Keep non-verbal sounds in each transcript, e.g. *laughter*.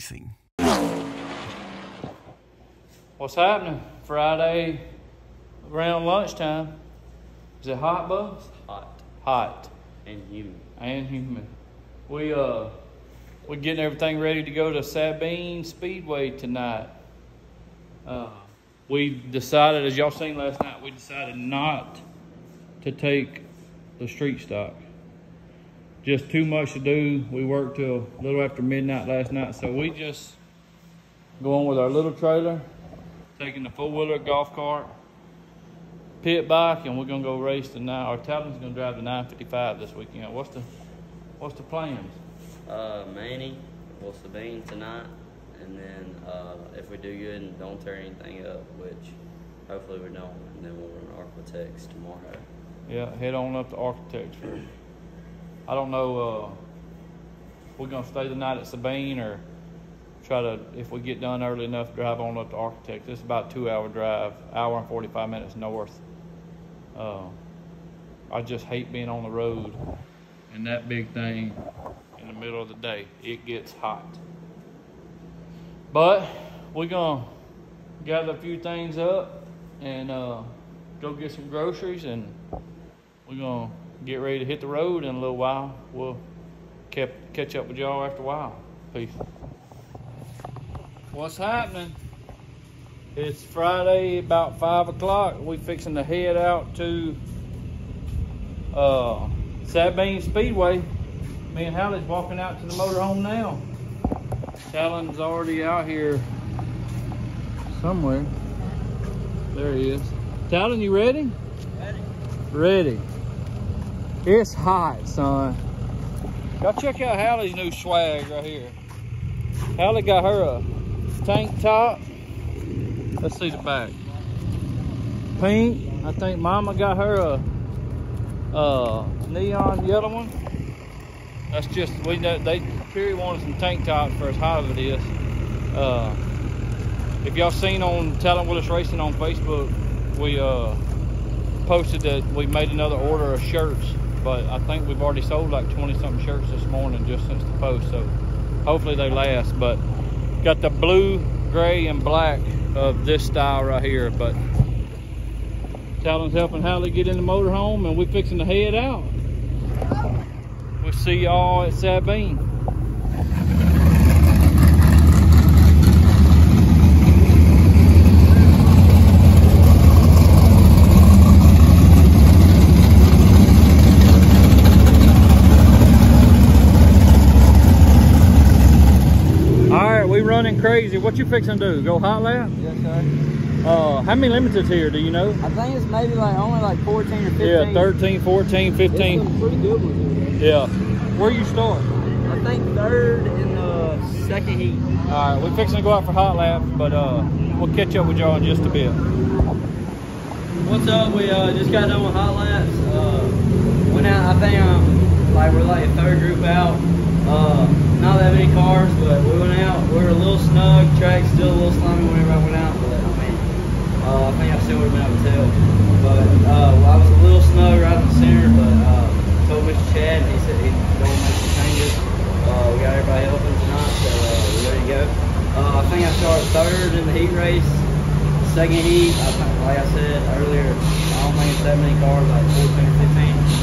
Racing. What's happening? Friday around lunchtime. Is it hot, Bubs? Hot Hot and humid. and humid. We uh we're getting everything ready to go to Sabine Speedway tonight. Uh, we decided, as y'all seen last night, we decided not to take the street stock. Just too much to do. We worked till a little after midnight last night, so we just going with our little trailer, taking the four wheeler golf cart, pit bike, and we're gonna go race tonight. Our Talan's gonna drive the 955 this weekend. What's the what's the plans? Uh, Manny, will Sabine tonight, and then uh, if we do good and don't tear anything up, which hopefully we don't, and then we'll run Arklatex tomorrow. Yeah, head on up to Arklatex. For, I don't know. Uh, we're gonna stay the night at Sabine or try to, if we get done early enough, drive on up to Arklatex. It's about a two-hour drive, hour and forty-five minutes north. Uh, I just hate being on the road and that big thing in the middle of the day. It gets hot. But we're gonna gather a few things up and uh, go get some groceries and we're gonna get ready to hit the road in a little while. We'll kept, catch up with y'all after a while. Peace. What's happening? It's Friday about five o'clock. We fixing to head out to uh, Sabine Speedway. Me and Hallie's walking out to the motorhome now. Talan's already out here somewhere. There he is. Talan, you ready? ready? Ready. It's hot, son. Y'all check out Hallie's new swag right here. Hallie got her a tank top. Let's see the back. Pink. I think Mama got her a, a neon yellow one. That's just we know they Perry wanted some tank tops for as hot as it is. Uh, if y'all seen on Talan Willis Racing on Facebook, we uh, posted that we made another order of shirts, but I think we've already sold like 20 something shirts this morning just since the post. So hopefully they last. But got the blue, gray, and black of this style right here. But Talan's helping Hallie get in the motorhome, and we're fixing to head out. We'll see y'all at Sabine. All right, crazy. What you fixing to do? Go hot lap? Yes, sir. Uh, how many limiteds here? Do you know? I think it's maybe like only like 14 or 15. Yeah, 13, 14, 15. pretty good ones. Yeah. Where you start? I think third in the second heat. All right, we're fixing to go out for hot lap, but uh, we'll catch up with y'all in just a bit. What's up? We uh, just got done with hot laps. Uh, went out. I think um, like we're like a third group out. Uh, not that many cars, but we went out. We were a little snug. Track still a little slimy whenever I went out, but I mean, uh, I think I still would have been able to tell. But uh, I was a little snug right in the center, but uh, told Mr. Chad, and he said he's going to make some changes. Uh, we got everybody helping tonight, so uh, we're ready to go. Uh, I think I started third in the heat race. Second heat, I like I said earlier, I don't think it's that many cars, like 14 or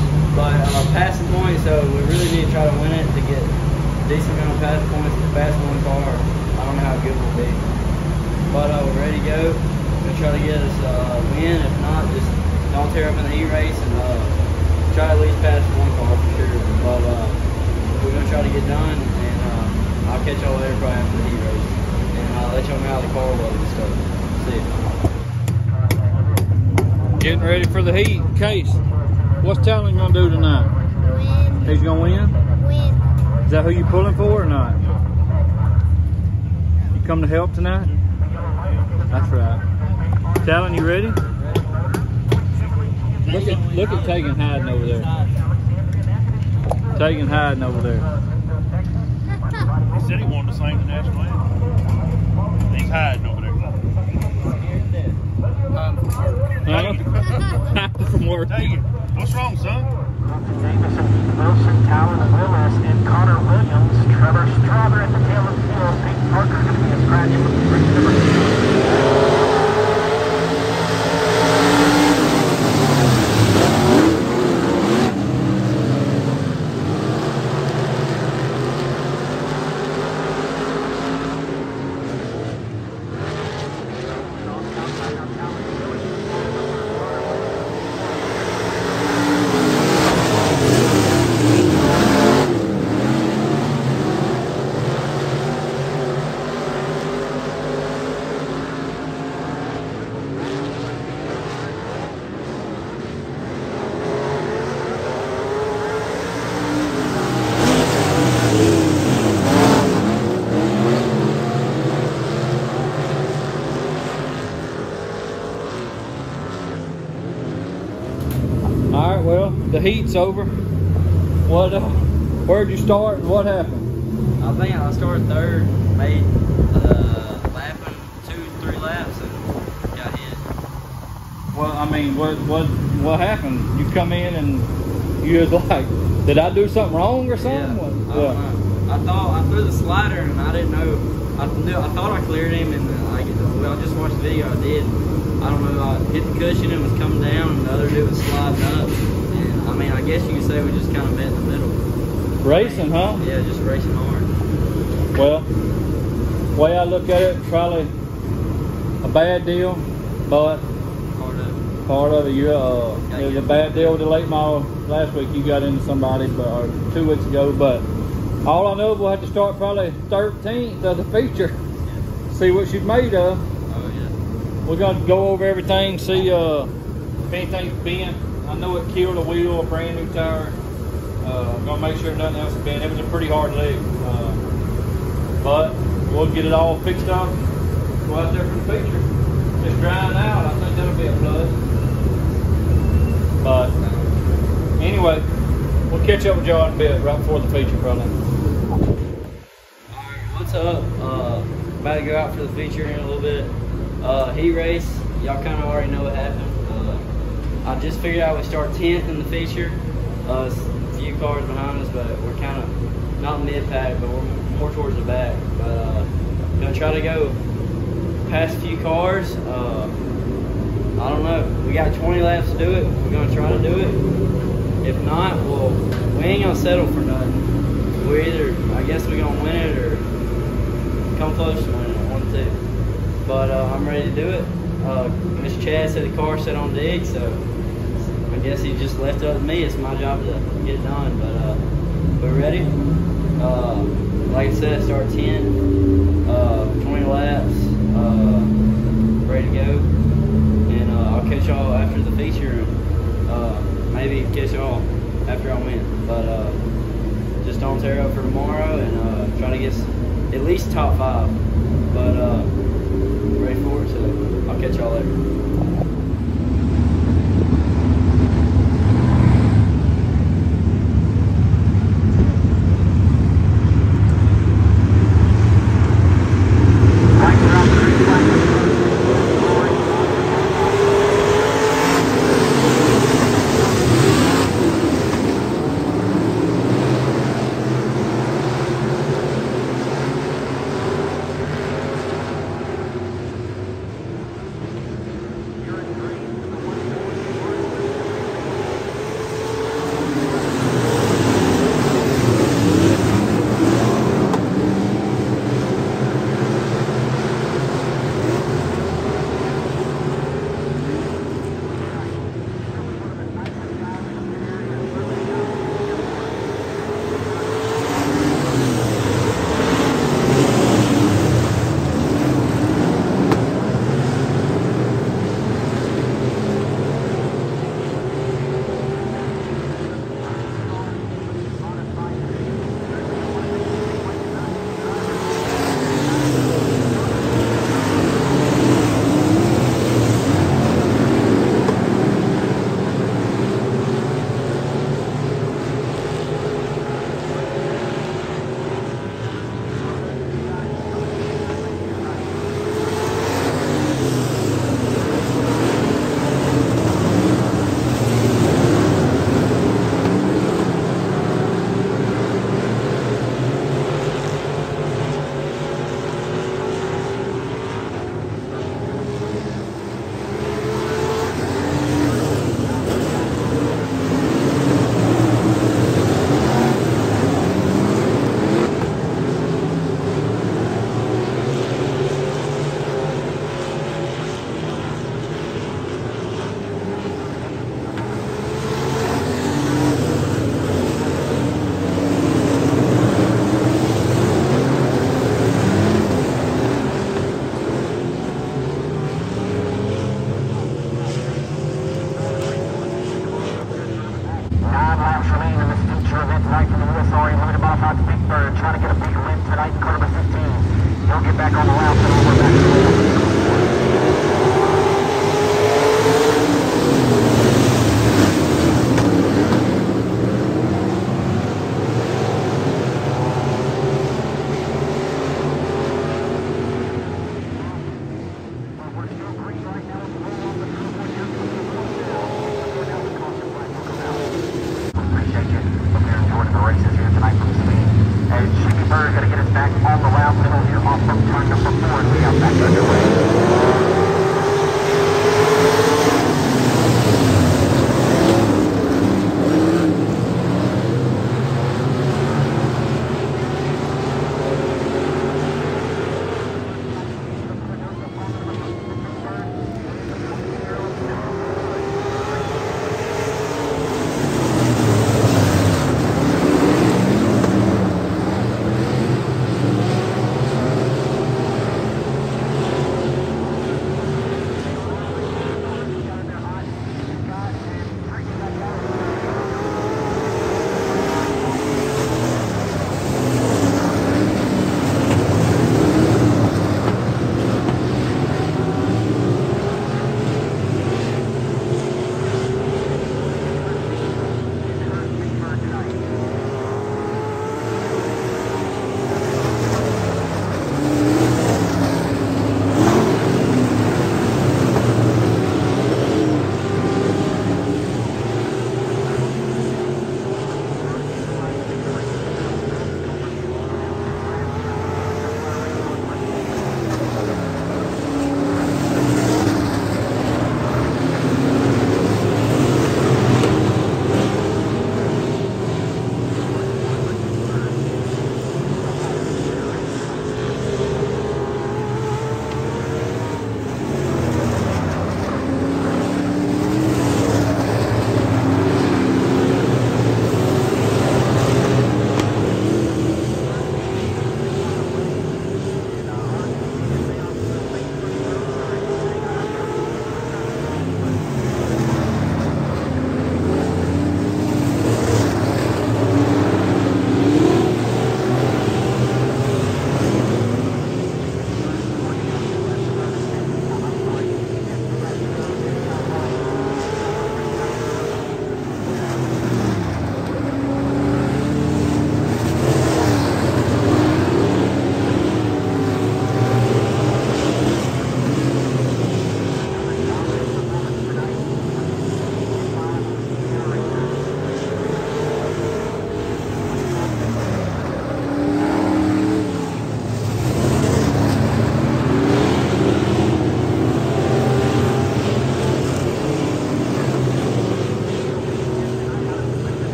15. But uh, passing points, so we really need to try to win it to get a decent amount of passing points to pass one car. I don't know how good we'll be. But uh, we're ready to go. We're try to get us a uh, win. If not, just don't tear up in the heat race and uh, try to at least pass one car for sure. But uh, we're gonna try to get done, and uh, I'll catch y'all later probably after the heat race, and I'll let y'all know how the car was and stuff. See. Getting ready for the heat. Case, what's Talan gonna do tonight? Win, He's gonna win? win. Is that who you pulling for or not? You come to help tonight? That's right. Talan, you ready? Look at look at Tegan hiding over there. Tegan hiding over there. He said he wanted to sing the national anthem. He's hiding over there. From work. What's wrong, son? Jameson, Wilson, Talan, Willis, and Connor Williams. Trevor Strother at the tail of the field. Parker to be a. heats over. What? Uh, where'd you start? and What happened? I think I started third, made uh, lapping two, three laps, and got hit. Well, I mean, what what what happened? You come in and you was *laughs* like, did I do something wrong or something? Yeah, What- I, don't know. I thought I threw the slider and I didn't know. I knew I thought I cleared him and then, like well, I just watched the video. I did. I don't know. I hit the cushion and was coming down, and the other dude was sliding up. I mean, I guess you could say we just kind of met in the middle. Racing, huh? Yeah, just racing hard. Well, way I look at it, probably a bad deal, but Hard up. part of it. You uh, it was a bad deal with the late model last week. You got into somebody, but or two weeks ago. But all I know, we'll have to start probably 13th of the feature. See what she's made of. Oh yeah. We're gonna go over everything, see uh, if anything's bent. I know it killed a wheel, a brand new tire. Uh, I'm gonna make sure nothing else is bent. It was a pretty hard leg, uh, but we'll get it all fixed up. Go out there for the feature. Just drying out. I think that'll be a plus. But anyway, we'll catch up with y'all in a bit right before the feature, probably. Alright, what's up? Uh, about to go out for the feature in a little bit. Uh, heat race, y'all kind of already know what happened. I just figured out we start 10th in the feature. Uh, a few cars behind us, but we're kind of not mid pack, but we're more towards the back. But uh, gonna try to go past a few cars. Uh, I don't know. We got 20 laps to do it. We're gonna try to do it. If not, well, we ain't gonna settle for nothing. We're either, I guess we're gonna win it or come close to winning it, one two. But uh, I'm ready to do it. Uh, Mr. Chad said the car set on dig, so I guess he just left it up to me. It's my job to get it done. But uh, we're ready. Uh, like I said, start 10, uh, 20 laps, uh, ready to go. And uh, I'll catch y'all after the feature. Uh, maybe catch y'all after I win. But uh, just don't tear up for tomorrow and uh, try to get at least top five. But uh, ready for it, so I'll catch y'all later.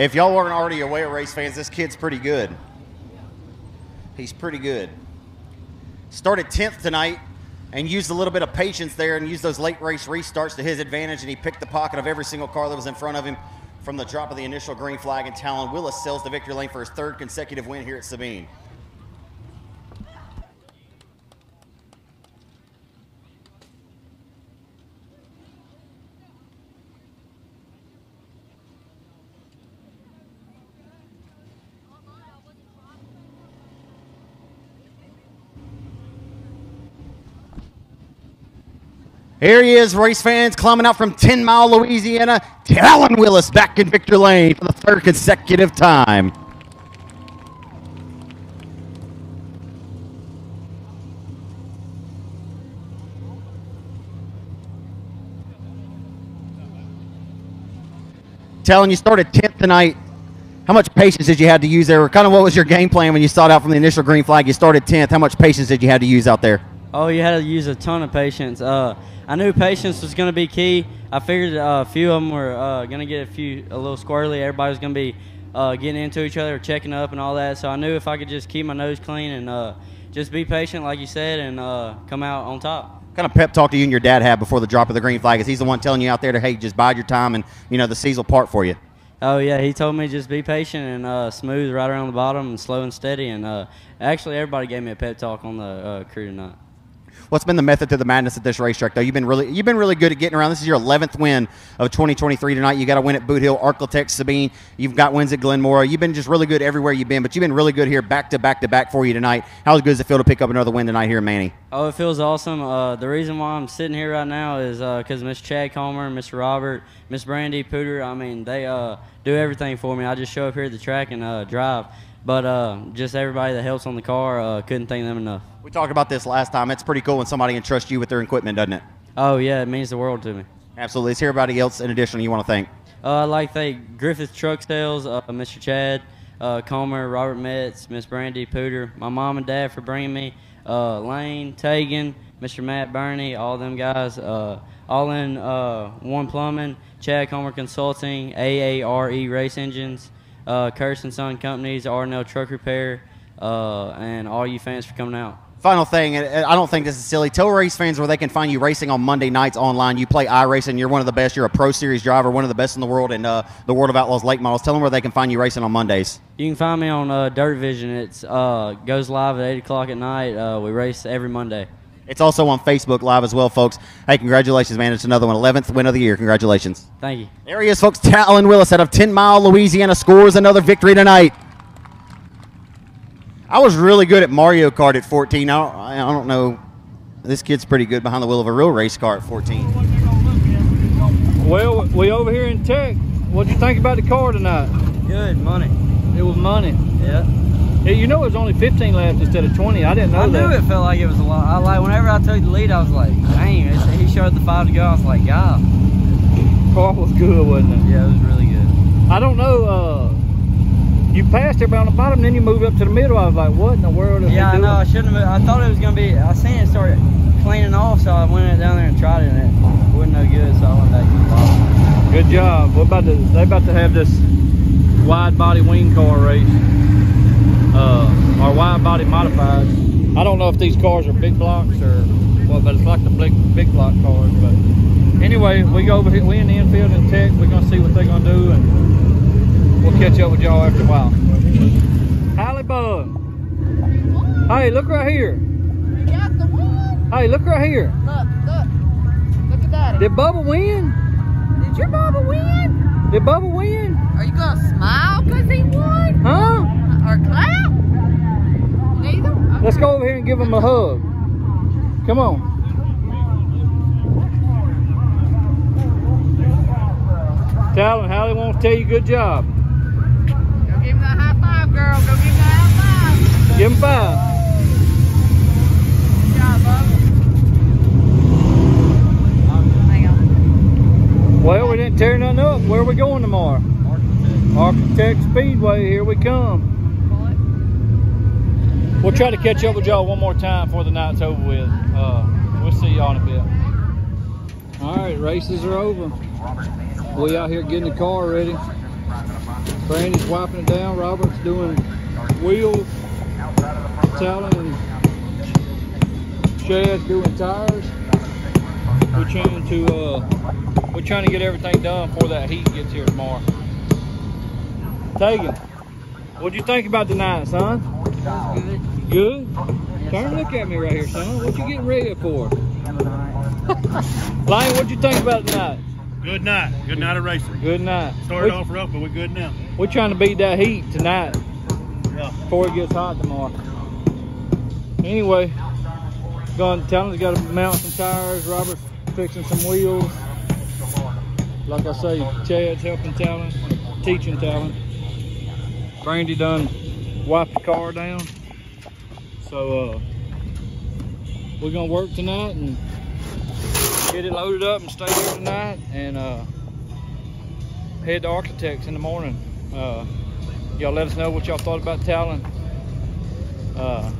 If y'all weren't already aware, race fans, this kid's pretty good. He's pretty good. Started 10th tonight and used a little bit of patience there and used those late race restarts to his advantage, and he picked the pocket of every single car that was in front of him from the drop of the initial green flag. And Talan Willis sells the victory lane for his third consecutive win here at Sabine. Here he is, race fans, climbing out from 10 Mile, Louisiana. Talan Willis back in Victory Lane for the third consecutive time. Talan, you started 10th tonight. How much patience did you have to use there? Kind of what was your game plan when you started out from the initial green flag? You started 10th. How much patience did you have to use out there? Oh, you had to use a ton of patience. Uh, I knew patience was going to be key. I figured uh, a few of them were uh, going to get a few a little squirrely. Everybody was going to be uh, getting into each other, checking up, and all that. So I knew if I could just keep my nose clean and uh, just be patient, like you said, and uh, come out on top. What kind of pep talk do you and your dad have before the drop of the green flag? Is he's the one telling you out there to hey, just bide your time and you know the seas will part for you? Oh yeah, he told me just be patient and uh, smooth right around the bottom and slow and steady. And uh, actually, everybody gave me a pep talk on the uh, crew tonight. What's been the method to the madness at this racetrack, though? You've been really, you've been really good at getting around. This is your 11th win of 2023 tonight. You got a win at Boot Hill, Arklatex, Sabine. You've got wins at Glenmora. You've been just really good everywhere you've been, but you've been really good here, back to back to back for you tonight. How good does it feel to pick up another win tonight here Manny? Oh, it feels awesome. Uh, the reason why I'm sitting here right now is because Miss Chad Comer, Mr. Robert, Miss Brandy Pooter, I mean, they uh, do everything for me. I just show up here at the track and uh, drive. But uh, just everybody that helps on the car, uh, couldn't thank them enough. We talked about this last time. It's pretty cool when somebody can trust you with their equipment, doesn't it? Oh yeah, it means the world to me. Absolutely. Is there anybody else in addition you want to thank? Uh, I'd like to thank Griffith Truck Sales, uh, Mr. Chad, uh, Comer, Robert Metz, Miss Brandy Pooter, my mom and dad for bringing me, uh, Lane, Tagan, Mr. Matt Burney, all them guys, uh, all in uh, one plumbing, Chad Comer Consulting, AARE Race Engines, uh, Curse and Son Companies, R&L Truck Repair, uh, and all you fans for coming out. Final thing, and I don't think this is silly. Tell race fans where they can find you racing on Monday nights online. You play iRacing. You're one of the best. You're a Pro Series driver, one of the best in the world in uh, the World of Outlaws late models. Tell them where they can find you racing on Mondays. You can find me on uh, Dirt Vision. It's uh, goes live at eight o'clock at night. Uh, we race every Monday. It's also on Facebook Live as well, folks. Hey, congratulations, man. It's another one. 11th win of the year. Congratulations. Thank you. There he is, folks. Talan Willis out of 10 Mile, Louisiana scores another victory tonight. I was really good at Mario Kart at 14. I don't, I don't know. This kid's pretty good behind the wheel of a real race car at 14. Well, we over here in Tech. What'd you think about the car tonight? Good money. It was money. Yeah. Yeah, you know it was only 15 laps instead of 20. I didn't know I that. knew it felt like it was a lot. I like whenever I took the lead, I was like, dang. it's- He showed the five to go. I was like, yeah. car was good, wasn't it? Yeah, it was really good. I don't know. Uh, you passed everybody on the bottom, then you moved up to the middle. I was like, what in the world? Is Yeah, I know. I shouldn't have. I thought it was gonna be. I seen it start cleaning off, so I went down there and tried it, and it wasn't no good. So I went back to the bottom. Good job. What about to? They about to have this wide body wing car race, uh, or wide body modified. I don't know if these cars are big blocks or what, but it's like the big big block cars. But anyway, we go over here. We in the infield in tech. We're gonna see what they're gonna do, and we'll catch up with y'all after a while. Hallie Bud. Hey, look right here. You got the win. Hey, look right here. Look, look. Look at that. Did Bubba win? Did your Bubba win? Did Bubba win? Are you gonna smile because he won? Huh? Or clap? Neither? Let's go over here and give him a hug. Come on. Tell him Hallie wants to tell you good job. Go give him the high five, girl. Go give him the high five. Give him five. Good job, Bubba. Well, we didn't tear nothing up. Where are we going tomorrow? Arklatex Speedway. Here we come. We'll try to catch up with y'all one more time before the night's over with. Uh, we'll see y'all in a bit. All right, races are over. We out here getting the car ready. Brandy's wiping it down. Robert's doing wheels. Talan and Chad's doing tires. We're trying to uh, we're trying to get everything done before that heat gets here tomorrow. Tegan, what'd you think about tonight, son? Good. Good? Turn and look at me right here, son. What you getting ready for? *laughs* Lion, what'd you think about tonight? Good night. Good night of racing. Good night. Started we, off rough, but we're good now. We're trying to beat that heat tonight Yeah. before it gets hot tomorrow. Anyway, going Talan's got to mount some tires. Robert's fixing some wheels. Like I say, Chad's helping Talan, teaching Talan. Brandy done wiped the car down. So uh, we're gonna work tonight and get it loaded up and stay here tonight and uh, head to Arklatex in the morning. Uh, y'all let us know what y'all thought about Talan. Uh,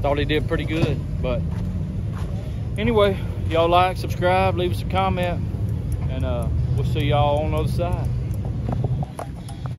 thought he did pretty good, but anyway, y'all like, subscribe, leave us a comment, and uh, we'll see y'all on the other side.